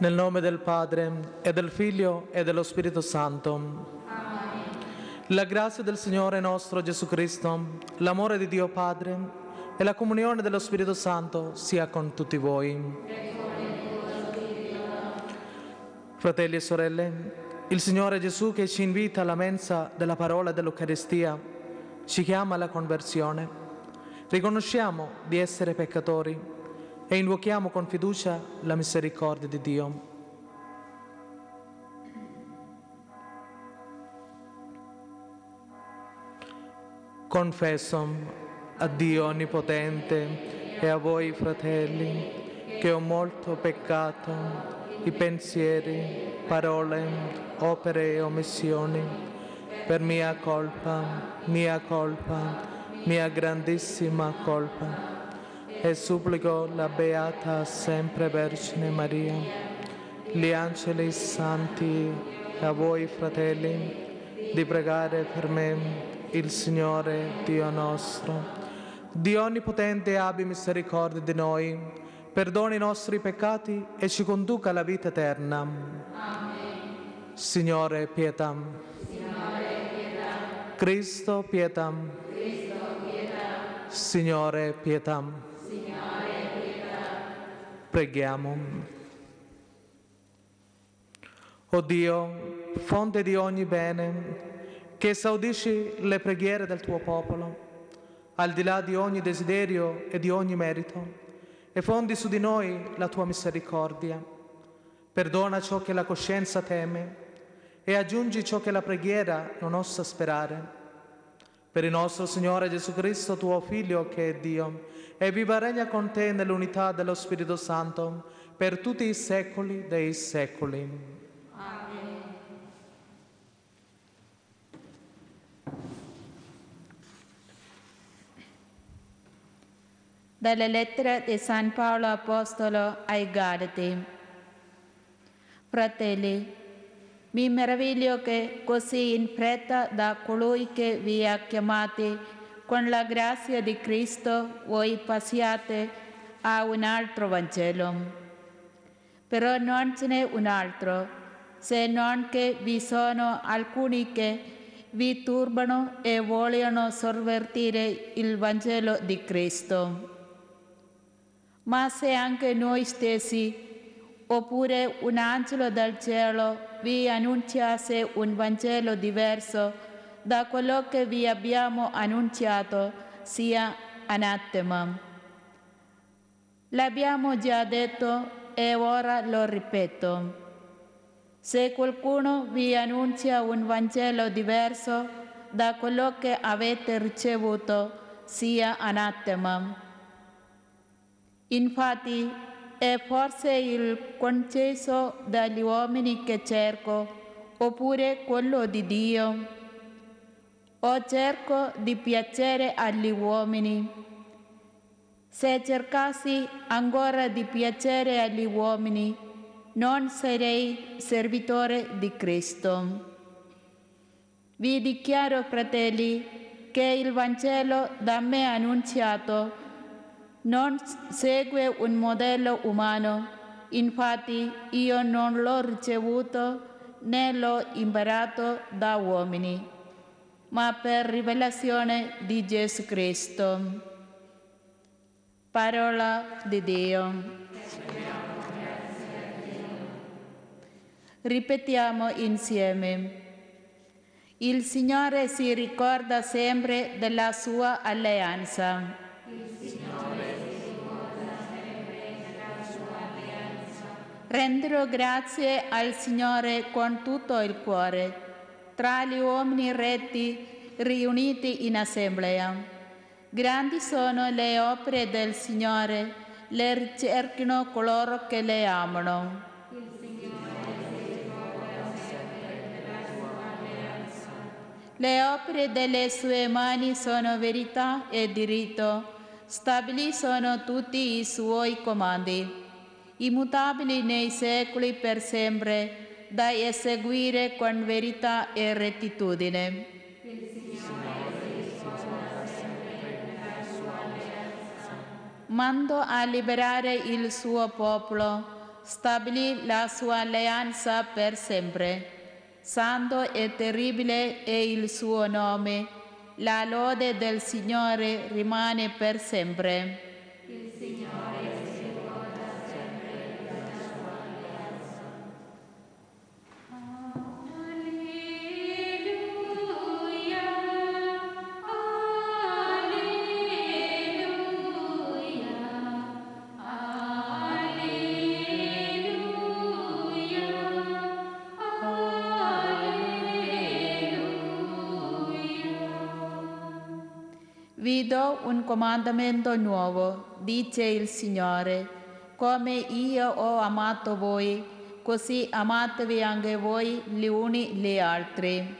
Nel nome del Padre e del Figlio e dello Spirito Santo. La grazia del Signore nostro Gesù Cristo, l'amore di Dio Padre e la comunione dello Spirito Santo sia con tutti voi. Fratelli e sorelle, il Signore Gesù che ci invita alla mensa della parola e dell'Eucaristia ci chiama alla conversione. Riconosciamo di essere peccatori e invochiamo con fiducia la misericordia di Dio. Confesso a Dio Onnipotente e a voi fratelli che ho molto peccato di pensieri, parole, opere e omissioni per mia colpa, mia colpa, mia grandissima colpa. E supplico la Beata sempre Vergine Maria, gli angeli santi e a voi fratelli, di pregare per me il Signore Dio nostro. Dio Onnipotente abbi misericordia di noi, perdoni i nostri peccati e ci conduca alla vita eterna. Signore, pietà. Cristo, pietà. Signore, pietà. Preghiamo. O Dio, fonte di ogni bene, che esaudisci le preghiere del tuo popolo, al di là di ogni desiderio e di ogni merito, e fondi su di noi la tua misericordia. Perdona ciò che la coscienza teme e aggiungi ciò che la preghiera non osa sperare. Per il nostro Signore Gesù Cristo, tuo Figlio, che è Dio, e viva regna con te nell'unità dello Spirito Santo, per tutti i secoli dei secoli. Dalle lettere di San Paolo Apostolo ai Galati. Fratelli, mi meraviglio che così in fretta da colui che vi ha chiamati con la grazia di Cristo voi passiate a un altro Vangelo. Però non ce n'è un altro, se non che vi sono alcuni che vi turbano e vogliono sovvertire il Vangelo di Cristo ma se anche noi stessi, oppure un angelo dal cielo, vi annunciasse un Vangelo diverso da quello che vi abbiamo annunciato, sia anatema. L'abbiamo già detto e ora lo ripeto. Se qualcuno vi annuncia un Vangelo diverso da quello che avete ricevuto, sia anatema. Infatti è forse il concesso dagli uomini che cerco, oppure quello di Dio. O cerco di piacere agli uomini. Se cercassi ancora di piacere agli uomini, non sarei servitore di Cristo. Vi dichiaro, fratelli, che il Vangelo da me annunciato non segue un modello umano, infatti io non l'ho ricevuto né l'ho imparato da uomini, ma per rivelazione di Gesù Cristo. Parola di Dio. Ripetiamo insieme. Il Signore si ricorda sempre della sua alleanza. Renderò grazie al Signore con tutto il cuore, tra gli uomini retti riuniti in assemblea. Grandi sono le opere del Signore, le ricercano coloro che le amano. Le opere delle sue mani sono verità e diritto, stabili sono tutti i suoi comandi immutabili nei secoli per sempre, da eseguire con verità e rettitudine. Mando a liberare il suo popolo, stabilì la sua alleanza per sempre. Santo e terribile è il suo nome. La lode del Signore rimane per sempre. Comandamento nuovo, dice il Signore. Come io ho amato voi, così amatevi anche voi gli uni gli altri.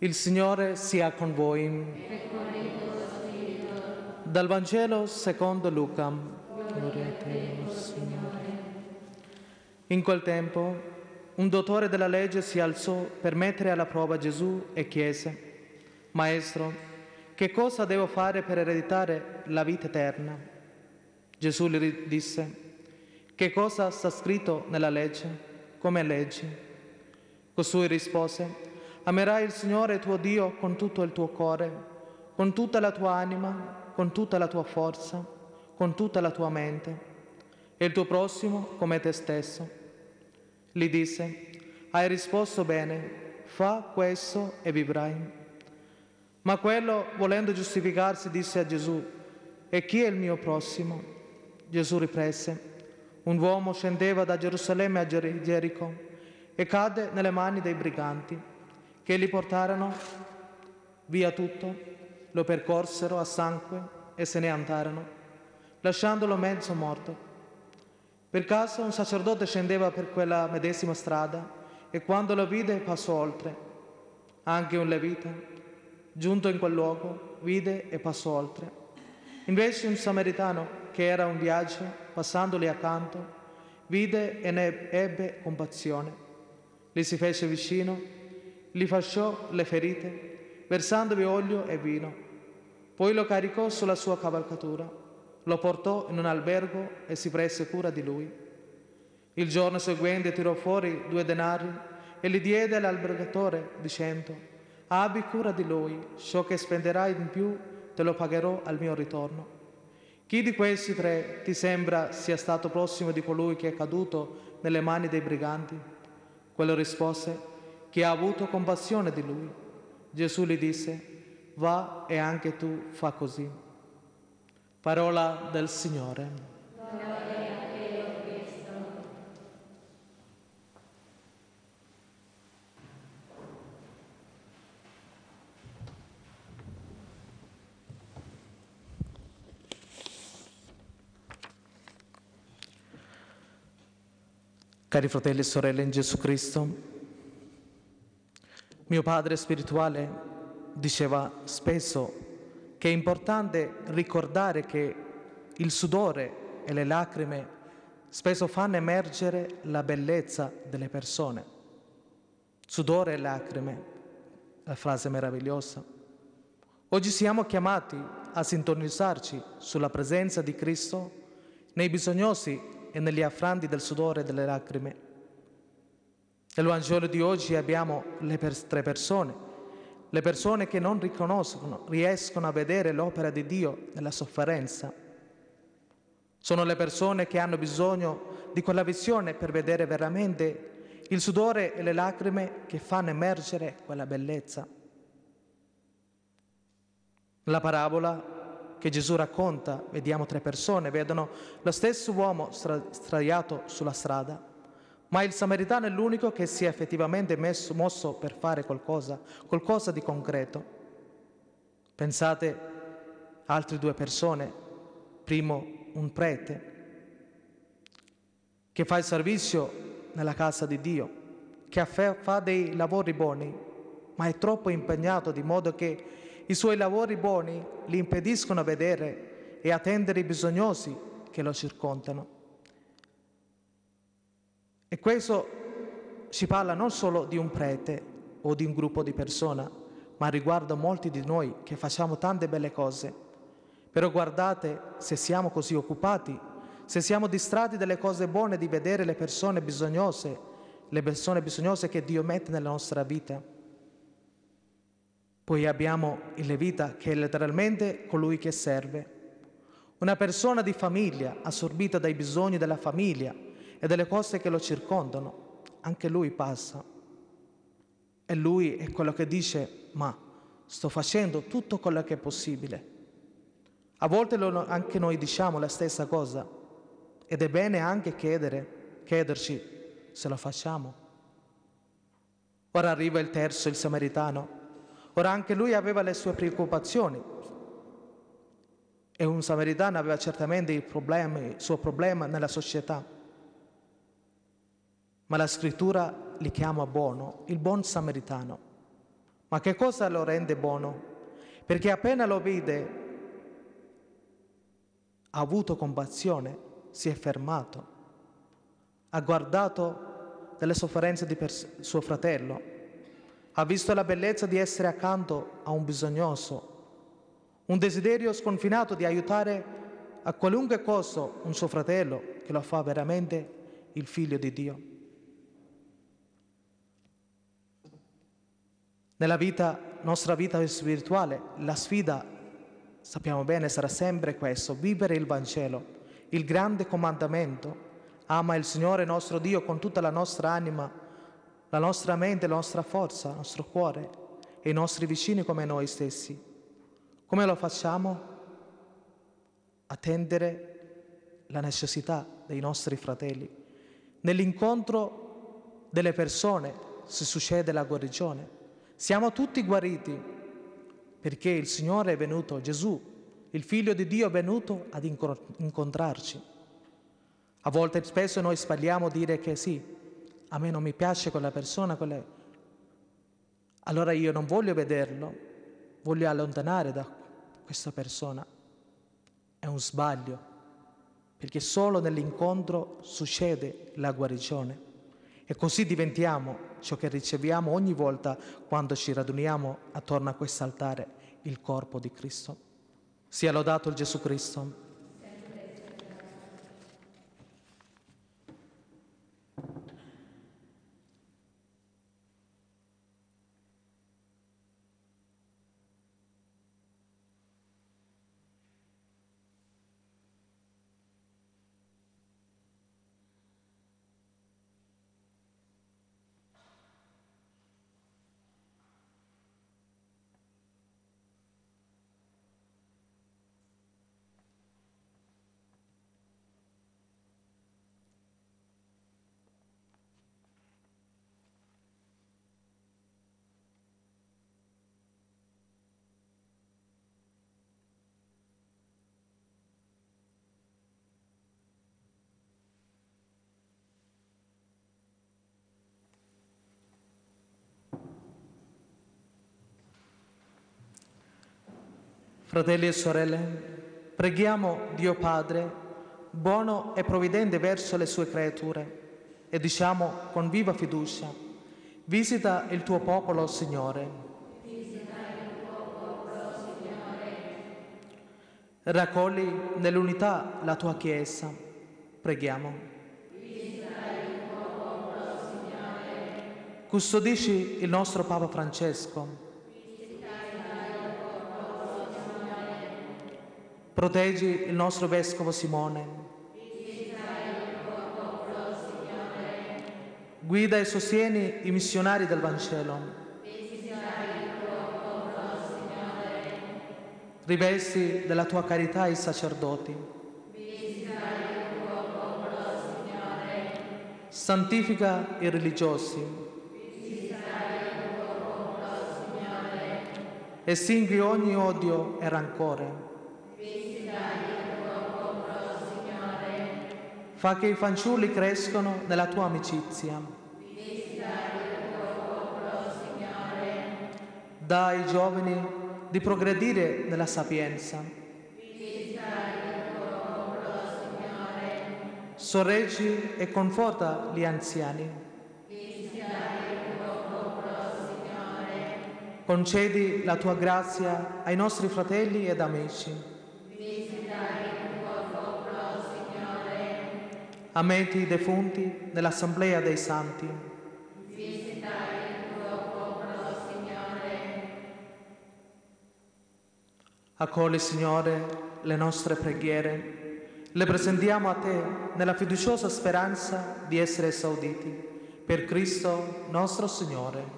Il Signore sia con voi. Dal Vangelo secondo Luca. In quel tempo un dottore della legge si alzò per mettere alla prova Gesù e chiese, Maestro, che cosa devo fare per ereditare la vita eterna? Gesù gli disse, che cosa sta scritto nella legge? Come leggi? Costui rispose, Amerai il Signore tuo Dio con tutto il tuo cuore, con tutta la tua anima, con tutta la tua forza, con tutta la tua mente, e il tuo prossimo come te stesso. Gli disse, hai risposto bene, fa questo e vivrai. Ma quello, volendo giustificarsi, disse a Gesù, e chi è il mio prossimo? Gesù riprese, un uomo scendeva da Gerusalemme a Gerico e cadde nelle mani dei briganti che li portarono via tutto, lo percorsero a sangue e se ne andarono, lasciandolo mezzo morto. Per caso un sacerdote scendeva per quella medesima strada e quando lo vide passò oltre. Anche un levita, giunto in quel luogo, vide e passò oltre. Invece un samaritano che era un viaggio, passandoli accanto, vide e ne ebbe compassione. Gli si fece vicino gli fasciò le ferite, versandovi olio e vino. Poi lo caricò sulla sua cavalcatura, lo portò in un albergo e si prese cura di lui. Il giorno seguente tirò fuori due denari e li diede all'albergatore dicendo, abbi cura di lui, ciò che spenderai in più te lo pagherò al mio ritorno. Chi di questi tre ti sembra sia stato prossimo di colui che è caduto nelle mani dei briganti? Quello rispose, che ha avuto compassione di lui. Gesù gli disse, va e anche tu fa così. Parola del Signore. Cari fratelli e sorelle in Gesù Cristo, mio padre spirituale diceva spesso che è importante ricordare che il sudore e le lacrime spesso fanno emergere la bellezza delle persone. Sudore e lacrime, la frase meravigliosa. Oggi siamo chiamati a sintonizzarci sulla presenza di Cristo nei bisognosi e negli affranti del sudore e delle lacrime nel Vangelo di oggi abbiamo le tre persone, le persone che non riconoscono, riescono a vedere l'opera di Dio nella sofferenza. Sono le persone che hanno bisogno di quella visione per vedere veramente il sudore e le lacrime che fanno emergere quella bellezza. Nella parabola che Gesù racconta, vediamo tre persone, vedono lo stesso uomo stra- straiato sulla strada ma il samaritano è l'unico che si è effettivamente messo, mosso per fare qualcosa, qualcosa di concreto. Pensate a altre due persone, primo un prete che fa il servizio nella casa di Dio, che fa dei lavori buoni, ma è troppo impegnato di modo che I suoi lavori buoni gli impediscono vedere e attendere i bisognosi che lo circondano. E questo ci parla non solo di un prete o di un gruppo di persone, ma riguarda molti di noi che facciamo tante belle cose. Però guardate se siamo così occupati, se siamo distratti dalle cose buone di vedere le persone bisognose, le persone bisognose che Dio mette nella nostra vita. Poi abbiamo il Levita che è letteralmente colui che serve. Una persona di famiglia assorbita dai bisogni della famiglia e delle cose che lo circondano. Anche lui passa. E lui è quello che dice, ma sto facendo tutto quello che è possibile. A volte anche noi diciamo la stessa cosa ed è bene anche chiedere, chiederci se lo facciamo. Ora arriva il terzo, il samaritano. Ora anche lui aveva le sue preoccupazioni. E un samaritano aveva certamente il, problema, il suo problema nella società. Ma la scrittura li chiama buono, il buon samaritano. Ma che cosa lo rende buono? Perché appena lo vide, ha avuto compassione, si è fermato, ha guardato delle sofferenze di pers- suo fratello, ha visto la bellezza di essere accanto a un bisognoso, un desiderio sconfinato di aiutare a qualunque costo un suo fratello che lo fa veramente il figlio di Dio. Nella vita, nostra vita spirituale, la sfida, sappiamo bene, sarà sempre questo, vivere il Vangelo, il grande comandamento. Ama il Signore nostro Dio con tutta la nostra anima, la nostra mente, la nostra forza, il nostro cuore e i nostri vicini come noi stessi. Come lo facciamo? Attendere la necessità dei nostri fratelli. Nell'incontro delle persone si succede la guarigione. Siamo tutti guariti perché il Signore è venuto, Gesù, il Figlio di Dio è venuto ad incontrarci. A volte spesso noi sbagliamo dire che sì, a me non mi piace quella persona, quella... allora io non voglio vederlo, voglio allontanare da questa persona. È un sbaglio, perché solo nell'incontro succede la guarigione. E così diventiamo ciò che riceviamo ogni volta quando ci raduniamo attorno a quest'altare, il corpo di Cristo. Sia lodato il Gesù Cristo. Fratelli e sorelle, preghiamo Dio Padre, buono e provvidente verso le sue creature, e diciamo con viva fiducia, visita il tuo popolo, Signore. Raccogli nell'unità la tua Chiesa. Preghiamo. Custodisci il nostro Papa Francesco Proteggi il nostro Vescovo Simone. Guida e sostieni i missionari del Vangelo. Rivesti della tua carità i sacerdoti. Santifica i religiosi. Estingui ogni odio e rancore. Fa che i fanciulli crescono nella tua amicizia. Dà ai giovani di progredire nella sapienza. Sorreggi e conforta gli anziani. Concedi la tua grazia ai nostri fratelli ed amici. Ammeti i defunti nell'assemblea dei santi. Accogli, Signore, le nostre preghiere. Le presentiamo a te nella fiduciosa speranza di essere esauditi. Per Cristo nostro Signore.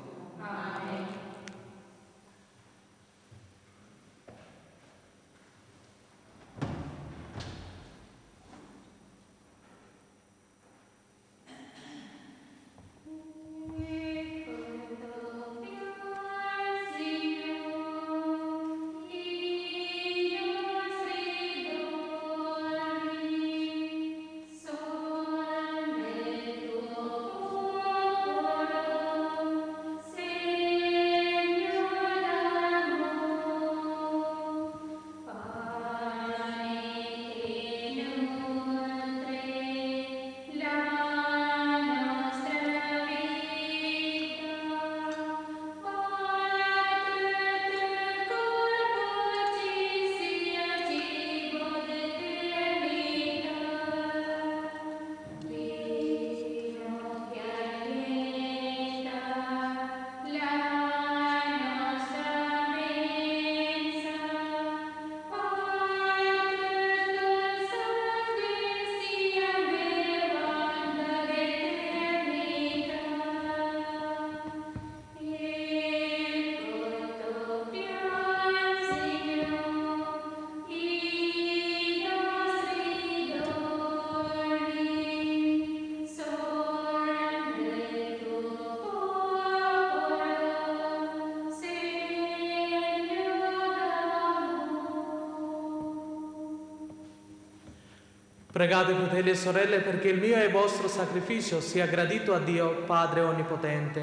Pregate fratelli e sorelle perché il mio e il vostro sacrificio sia gradito a Dio Padre Onnipotente.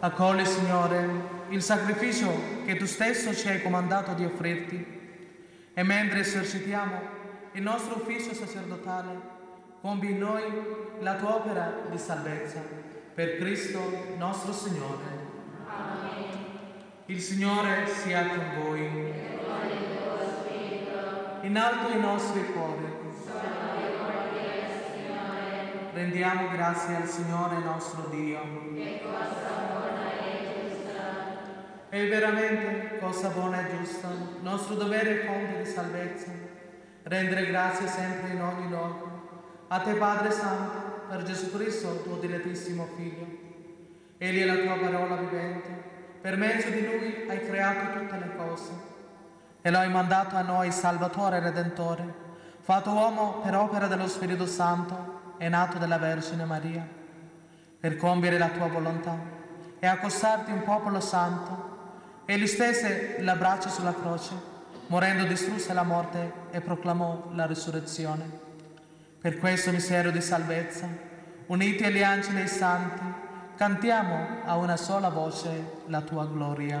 Accogli, Signore, il sacrificio che tu stesso ci hai comandato di offrirti e mentre esercitiamo il nostro ufficio sacerdotale, compi in noi la tua opera di salvezza. Per Cristo nostro Signore. Amen. Il Signore sia con voi. In alto i nostri cuori. Rendiamo grazie al Signore nostro Dio. È veramente cosa buona e giusta, nostro dovere e fonte di salvezza, rendere grazie sempre in ogni luogo a te Padre Santo, per Gesù Cristo, tuo dilettissimo Figlio. Egli è la tua parola vivente, per mezzo di lui hai creato tutte le cose e lo hai mandato a noi Salvatore e Redentore, fatto uomo per opera dello Spirito Santo e nato dalla Vergine Maria, per compiere la tua volontà e accostarti un popolo santo. Egli stese la braccia sulla croce, morendo distrusse la morte e proclamò la risurrezione. Per questo mistero di salvezza, uniti agli angeli e santi, cantiamo a una sola voce la tua gloria.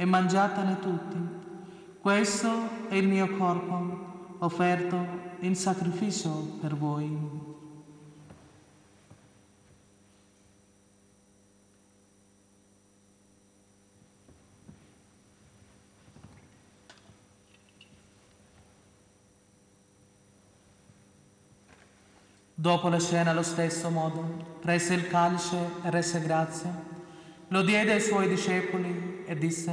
e mangiatene tutti. Questo è il mio corpo offerto in sacrificio per voi. Dopo la cena, allo stesso modo, prese il calice e rese grazie, lo diede ai suoi discepoli e disse,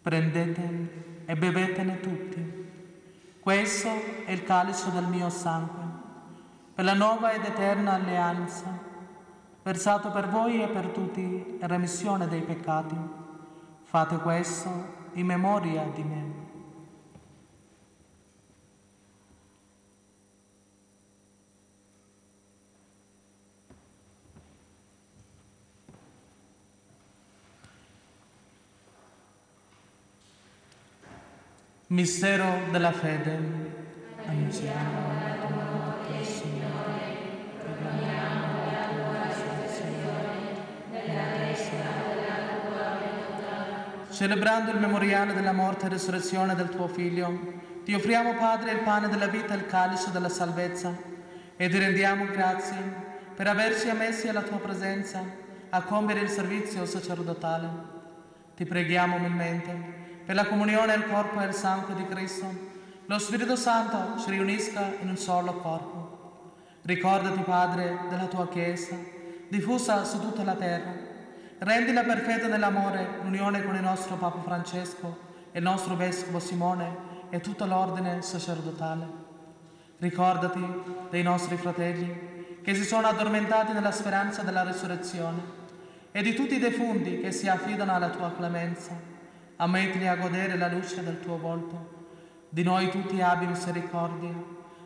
prendete e bevetene tutti. Questo è il calice del mio sangue, per la nuova ed eterna alleanza, versato per voi e per tutti in remissione dei peccati. Fate questo in memoria di me. Mistero della fede. Annunciamo la tua morte, Signore, proclamiamo la tua risurrezione nella Celebrando il memoriale della morte e resurrezione del tuo Figlio, ti offriamo, Padre, il pane della vita e il calice della salvezza e ti rendiamo grazie per averci ammessi alla tua presenza a compiere il servizio sacerdotale. Ti preghiamo umilmente per la comunione al corpo e al sangue di Cristo, lo Spirito Santo ci riunisca in un solo corpo. Ricordati, Padre, della tua Chiesa, diffusa su tutta la terra. Rendila perfetta nell'amore l'unione con il nostro Papa Francesco, il nostro Vescovo Simone e tutto l'ordine sacerdotale. Ricordati dei nostri fratelli che si sono addormentati nella speranza della risurrezione e di tutti i defunti che si affidano alla tua clemenza ammettili a godere la luce del tuo volto. Di noi tutti abbi misericordia,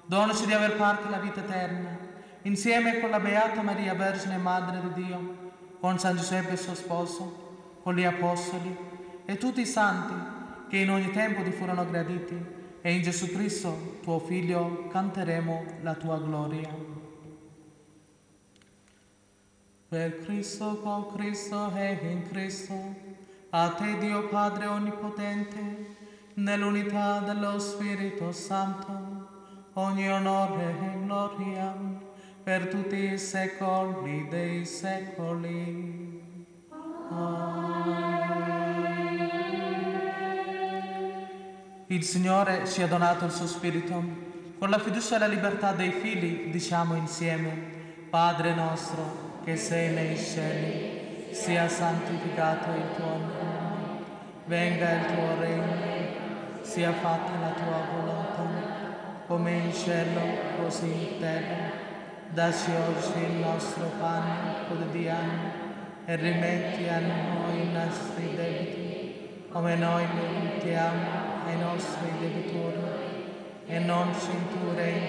donaci di aver parte la vita eterna, insieme con la Beata Maria, Vergine Madre di Dio, con San Giuseppe suo sposo, con gli Apostoli e tutti i santi che in ogni tempo ti furono graditi, e in Gesù Cristo, tuo Figlio, canteremo la tua gloria. Per Cristo, con Cristo e in Cristo, a te Dio Padre Onnipotente, nell'unità dello Spirito Santo, ogni onore e gloria per tutti i secoli dei secoli. Il Signore ci ha donato il suo Spirito. Con la fiducia e la libertà dei figli diciamo insieme, Padre nostro che sei nei cieli sia santificato il tuo nome, venga il tuo regno, sia fatta la tua volontà, come in cielo, così in terra. Dacci oggi il nostro pane quotidiano e rimetti a noi i nostri debiti, come noi rimettiamo ai nostri debitori, e non ci in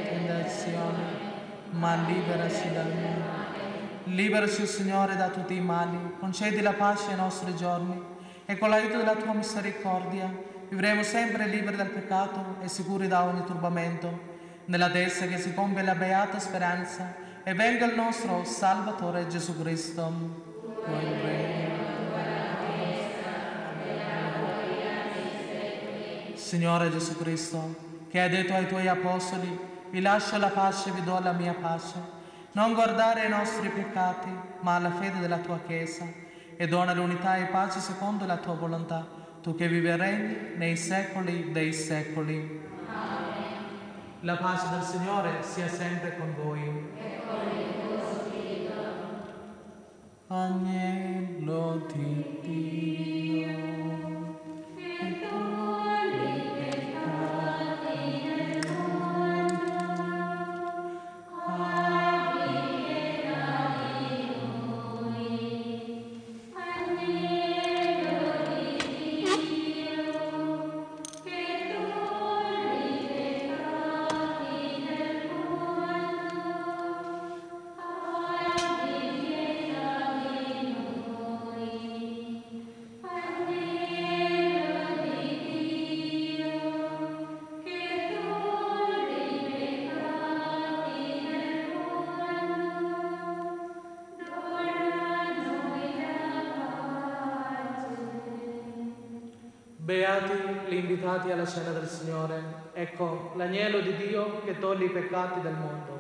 tentazione, ma liberaci dal male. Liberaci, Signore, da tutti i mali, concedi la pace ai nostri giorni e con l'aiuto della tua misericordia vivremo sempre liberi dal peccato e sicuri da ogni turbamento, nell'attesa che si compie la beata speranza e venga il nostro Salvatore Gesù Cristo. Signore Gesù Cristo, che hai detto ai tuoi apostoli, vi lascio la pace, vi do la mia pace. Non guardare ai nostri peccati, ma alla fede della tua Chiesa, e dona l'unità e pace secondo la tua volontà, tu che viverai nei secoli dei secoli. Amen. La pace del Signore sia sempre con voi. E con il tuo spirito. Agnello di Dio. Alla cena del Signore. Ecco l'agnello di Dio che toglie i peccati del mondo.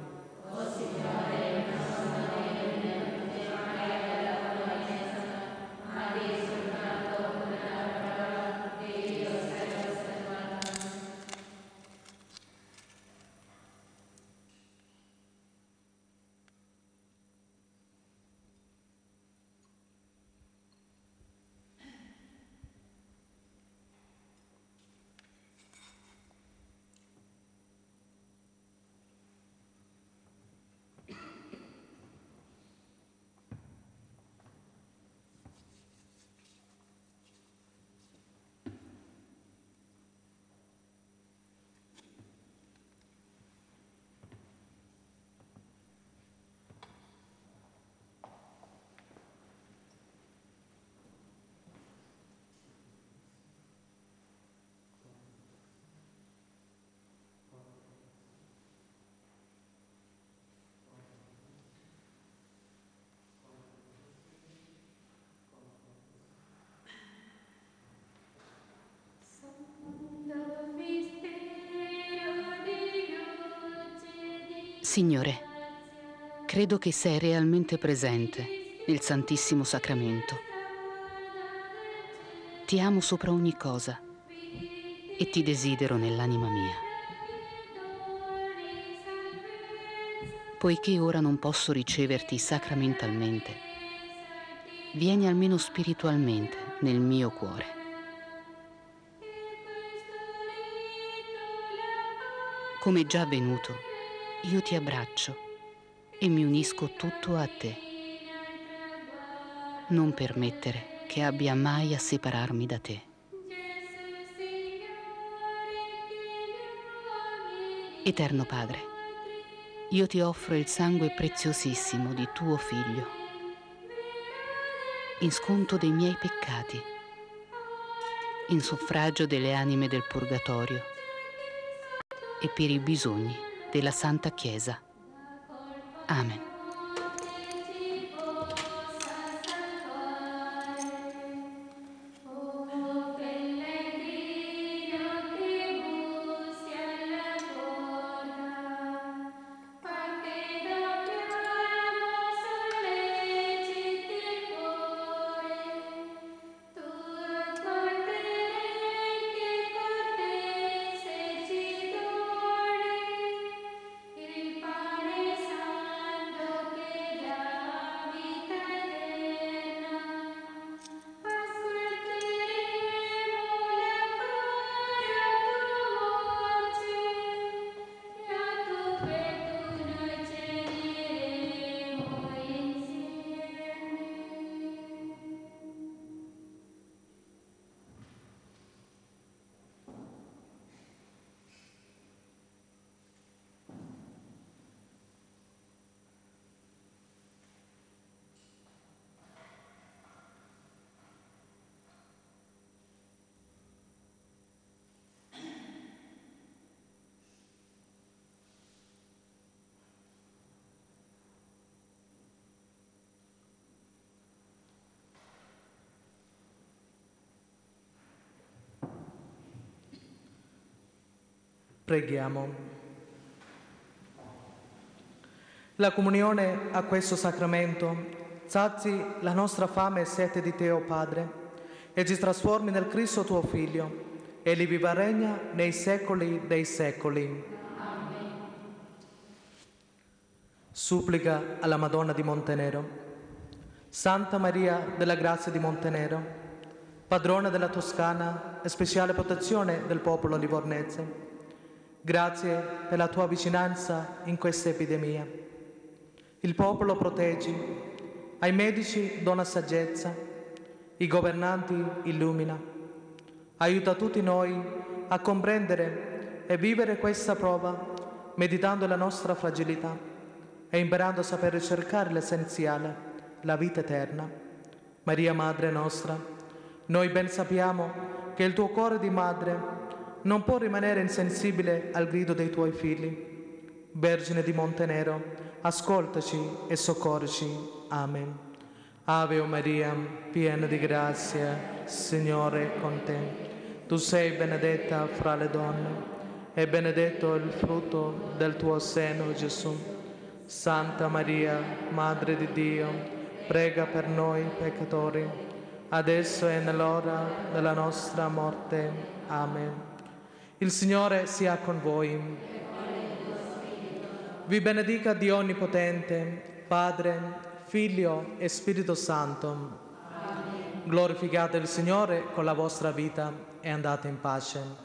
Signore, credo che sei realmente presente nel Santissimo Sacramento. Ti amo sopra ogni cosa e ti desidero nell'anima mia. Poiché ora non posso riceverti sacramentalmente, vieni almeno spiritualmente nel mio cuore. Come già avvenuto, io ti abbraccio e mi unisco tutto a te. Non permettere che abbia mai a separarmi da te. Eterno Padre, io ti offro il sangue preziosissimo di tuo Figlio, in sconto dei miei peccati, in suffragio delle anime del Purgatorio e per i bisogni della Santa Chiesa. Amen. Preghiamo. La comunione a questo sacramento sazi la nostra fame e sete di Te, o Padre, e ci trasformi nel Cristo tuo Figlio, e li viva regna nei secoli dei secoli. Amen. Supplica alla Madonna di Montenero. Santa Maria della Grazia di Montenero, padrona della Toscana e speciale protezione del popolo livornese Grazie per la tua vicinanza in questa epidemia. Il popolo proteggi, ai medici dona saggezza, i governanti illumina. Aiuta tutti noi a comprendere e vivere questa prova meditando la nostra fragilità e imparando a sapere cercare l'essenziale, la vita eterna. Maria Madre nostra, noi ben sappiamo che il tuo cuore di madre non può rimanere insensibile al grido dei tuoi figli. Vergine di Montenero, ascoltaci e soccorci. Amen. Ave Maria, piena di grazia, Signore è con te. Tu sei benedetta fra le donne e benedetto il frutto del tuo seno, Gesù. Santa Maria, Madre di Dio, prega per noi peccatori, adesso e nell'ora della nostra morte. Amen. Il Signore sia con voi. Vi benedica Dio Onnipotente, Padre, Figlio e Spirito Santo. Glorificate il Signore con la vostra vita e andate in pace.